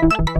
you